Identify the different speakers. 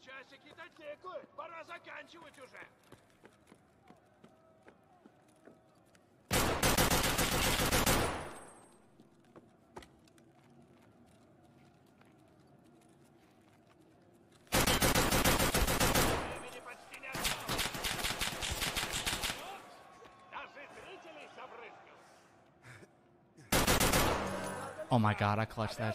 Speaker 1: часики-то тикают. Пора заканчивать уже.
Speaker 2: Oh my god, I clutched that